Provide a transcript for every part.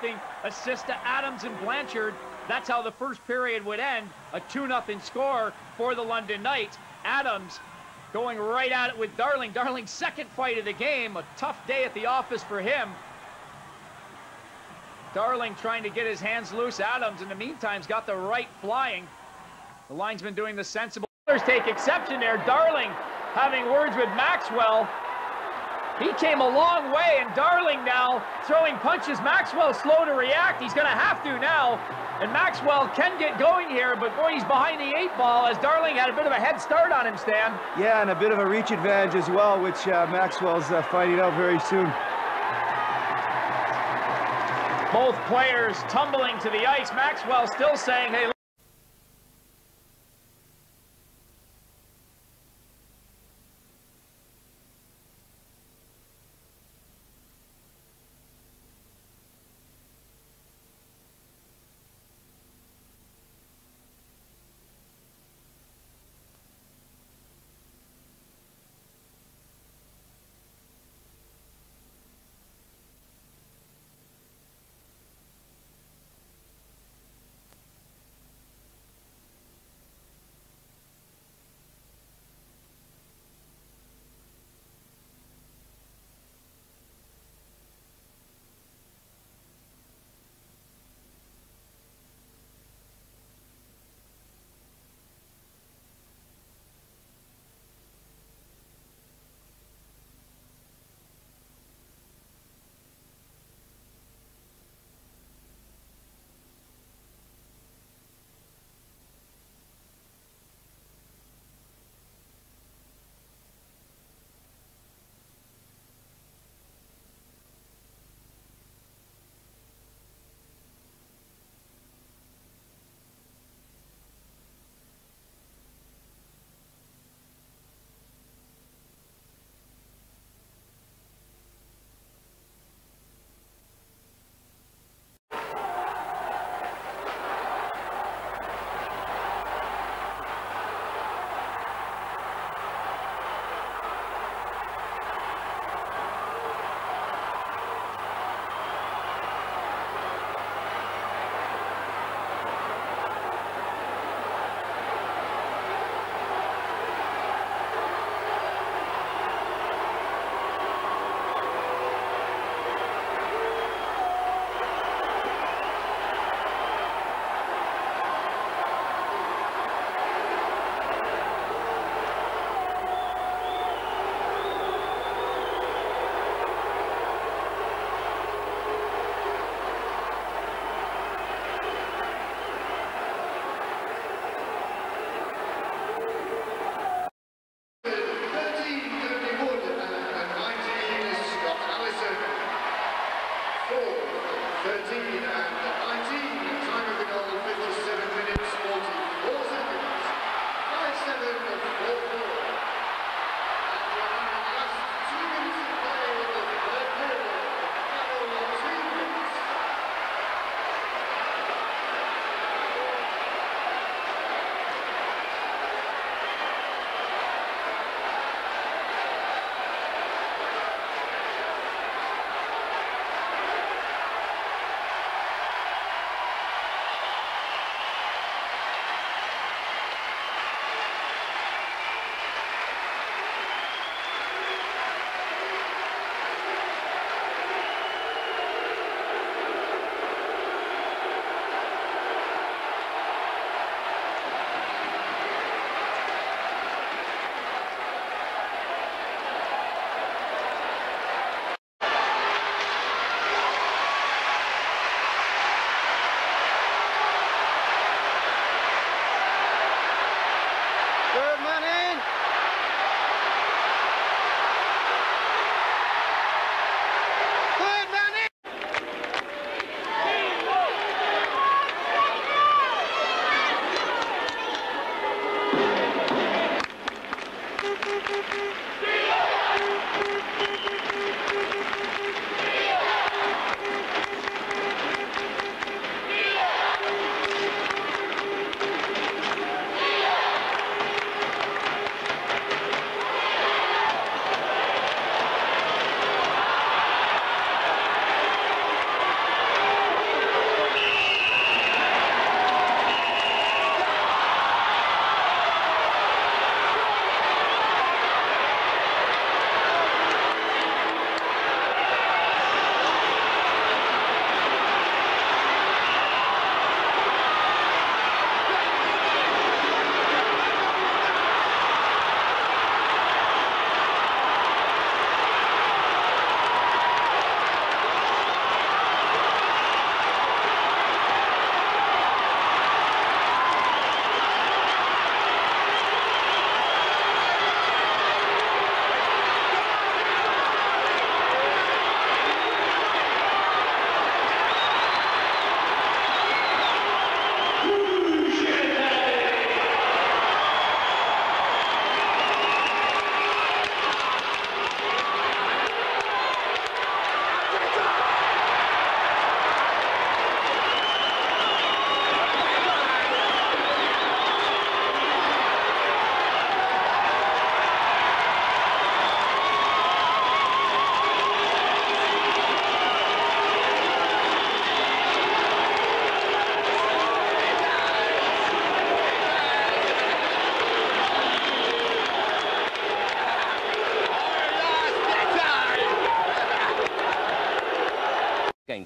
0 assist to Adams and Blanchard. That's how the first period would end. A 2-0 score for the London Knights. Adams going right at it with Darling. Darling's second fight of the game. A tough day at the office for him. Darling trying to get his hands loose. Adams, in the meantime, has got the right flying. The linesman doing the sensible. Others Take exception there. Darling having words with Maxwell. He came a long way, and Darling now throwing punches. Maxwell slow to react. He's going to have to now. And Maxwell can get going here, but boy, he's behind the eight ball as Darling had a bit of a head start on him, Stan. Yeah, and a bit of a reach advantage as well, which uh, Maxwell's uh, finding out very soon. Both players tumbling to the ice. Maxwell still saying, hey,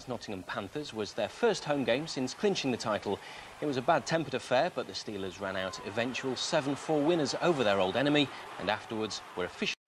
Nottingham Panthers was their first home game since clinching the title. It was a bad-tempered affair, but the Steelers ran out eventual 7-4 winners over their old enemy and afterwards were officially...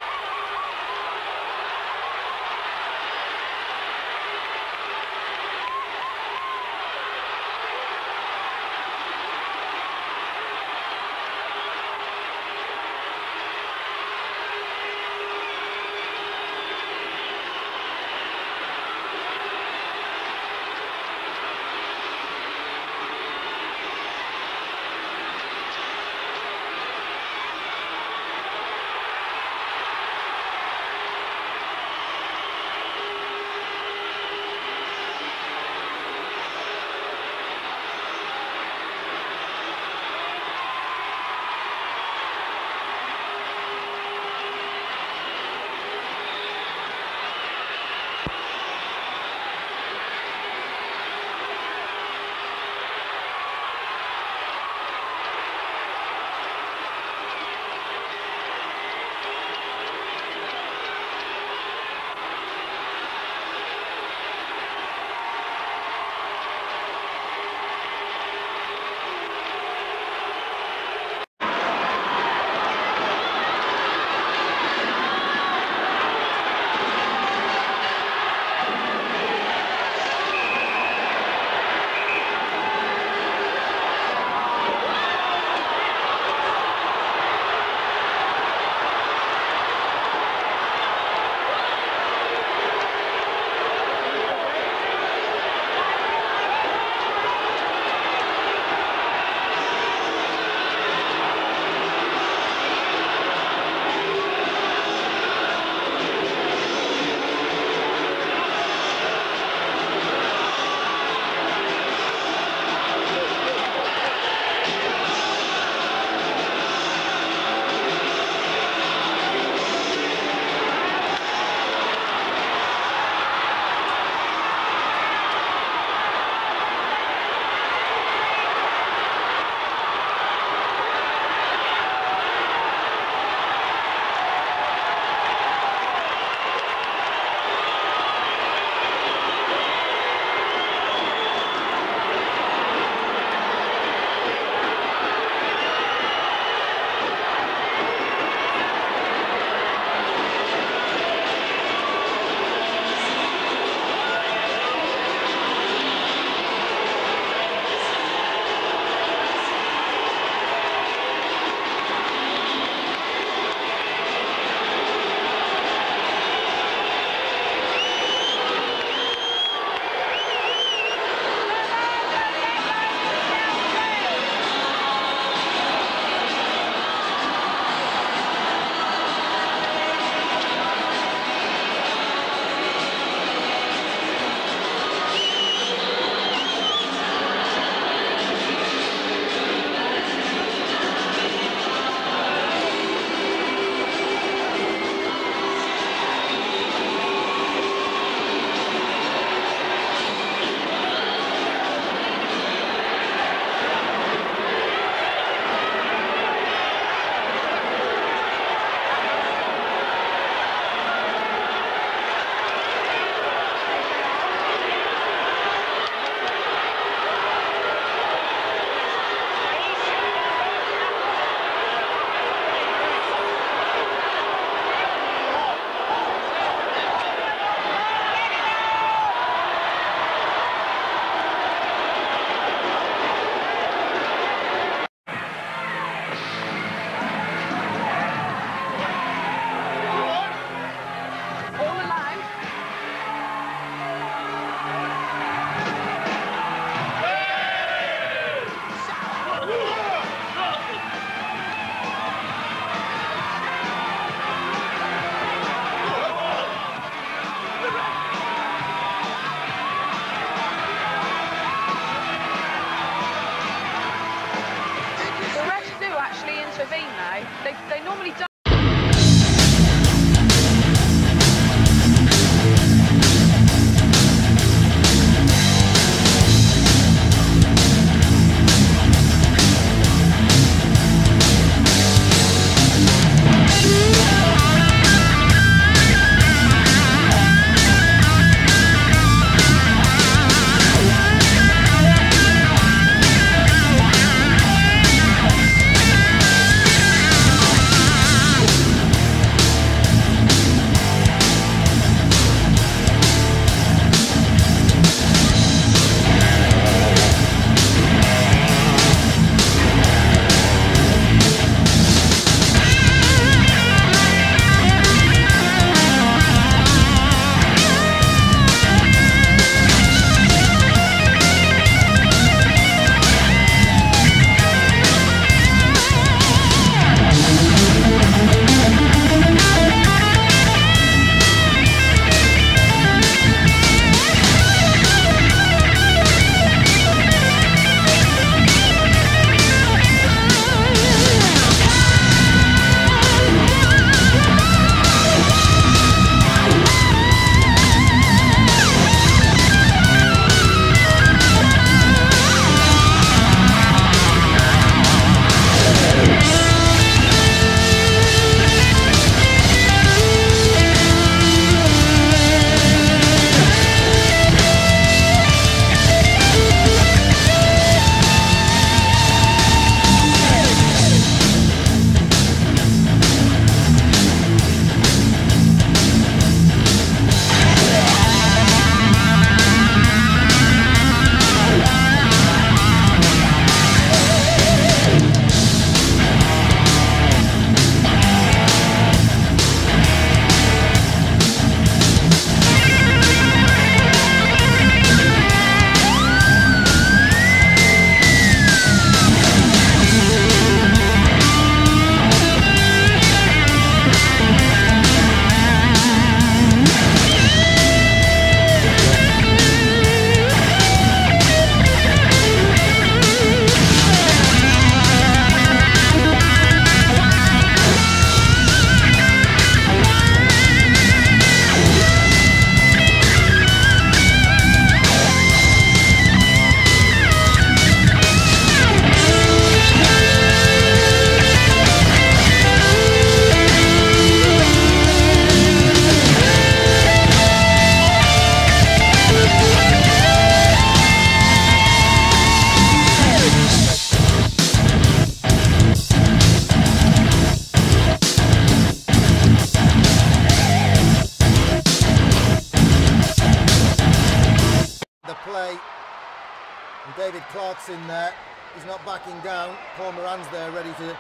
in there. He's not backing down. Paul Moran's there ready to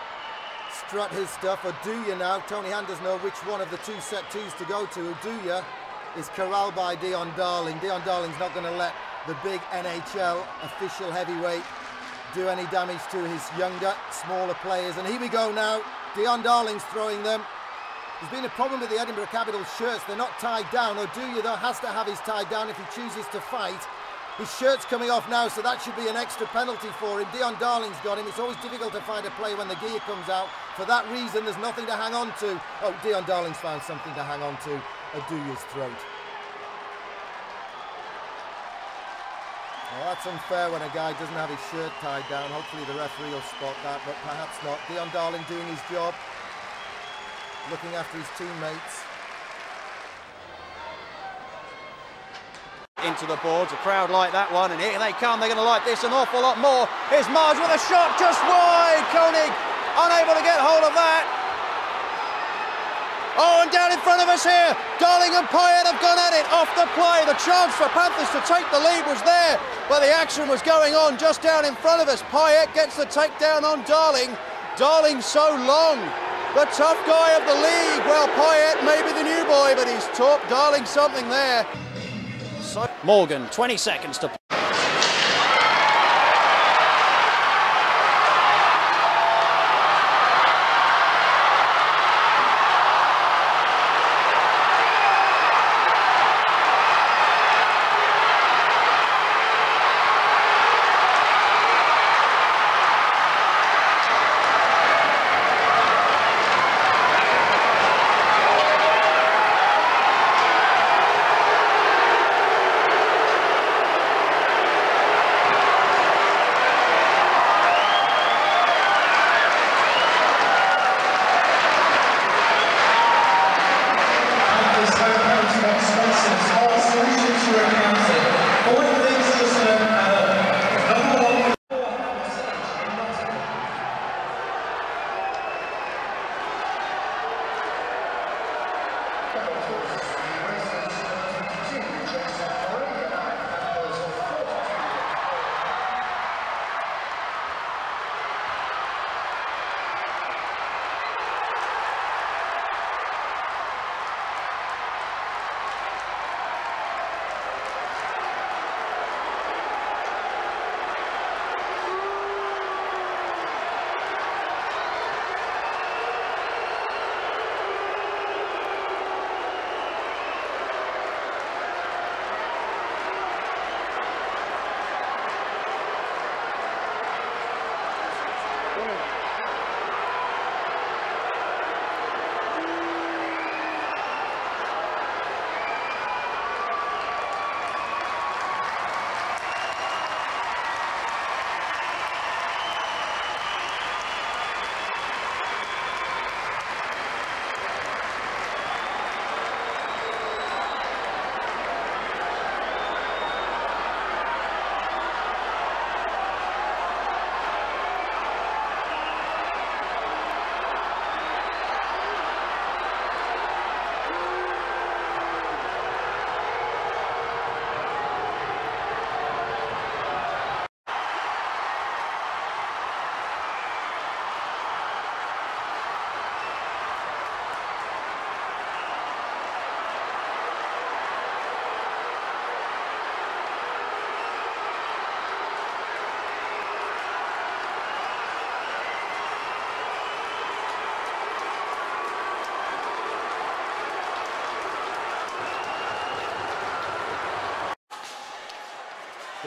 strut his stuff. Or do you now? Tony Hand doesn't know which one of the two set twos to go to. Do you? Is corralled by Dion Darling. Dion Darling's not going to let the big NHL official heavyweight do any damage to his younger, smaller players. And here we go now. Dion Darling's throwing them. There's been a problem with the Edinburgh Capitals shirts. They're not tied down. Oduya, though, has to have his tied down if he chooses to fight. His shirt's coming off now, so that should be an extra penalty for him. Dion Darling's got him. It's always difficult to find a play when the gear comes out. For that reason, there's nothing to hang on to. Oh, Dion Darling's found something to hang on to. Oduya's throat. Well, that's unfair when a guy doesn't have his shirt tied down. Hopefully the referee will spot that, but perhaps not. Dion Darling doing his job, looking after his teammates. Into the boards, a crowd like that one, and here they come. They're going to like this an awful lot more. Here's Marge with a shot just wide. Koenig unable to get hold of that. Oh, and down in front of us here, Darling and Pyatt have gone at it off the play. The chance for Panthers to take the lead was there, but the action was going on just down in front of us. Pyatt gets the takedown on Darling. Darling so long, the tough guy of the league. Well, Pyatt may be the new boy, but he's taught Darling something there. Morgan, 20 seconds to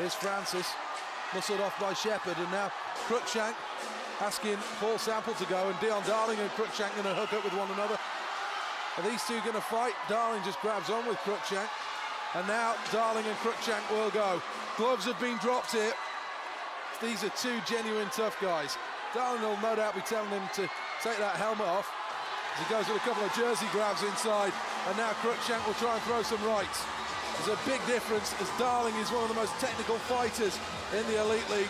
Here's Francis, muscled off by Shepherd, and now Cruikshank asking Paul Sample to go, and Dion Darling and Cruikshank going to hook up with one another. Are these two going to fight? Darling just grabs on with Cruikshank, and now Darling and Cruikshank will go. Gloves have been dropped here. These are two genuine tough guys. Darling will no doubt be telling him to take that helmet off as he goes with a couple of jersey grabs inside, and now Cruikshank will try and throw some rights. There's a big difference as Darling is one of the most technical fighters in the Elite League.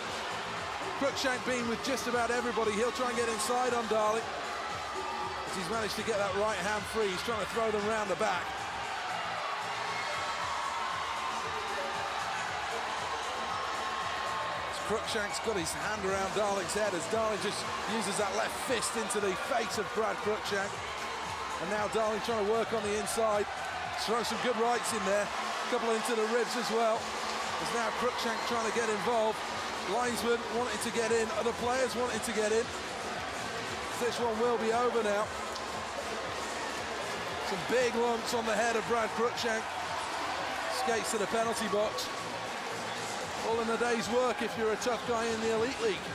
Cruikshank being with just about everybody. He'll try and get inside on Darling. As he's managed to get that right hand free. He's trying to throw them round the back. Cruikshank's got his hand around Darling's head as Darling just uses that left fist into the face of Brad Cruikshank. And now Darling trying to work on the inside. Throw some good rights in there. Couple into the ribs as well. There's now Cruikshank trying to get involved. Linesman wanting to get in. Other players wanting to get in. This one will be over now. Some big lumps on the head of Brad Cruikshank. Skates to the penalty box. All in a day's work if you're a tough guy in the Elite League.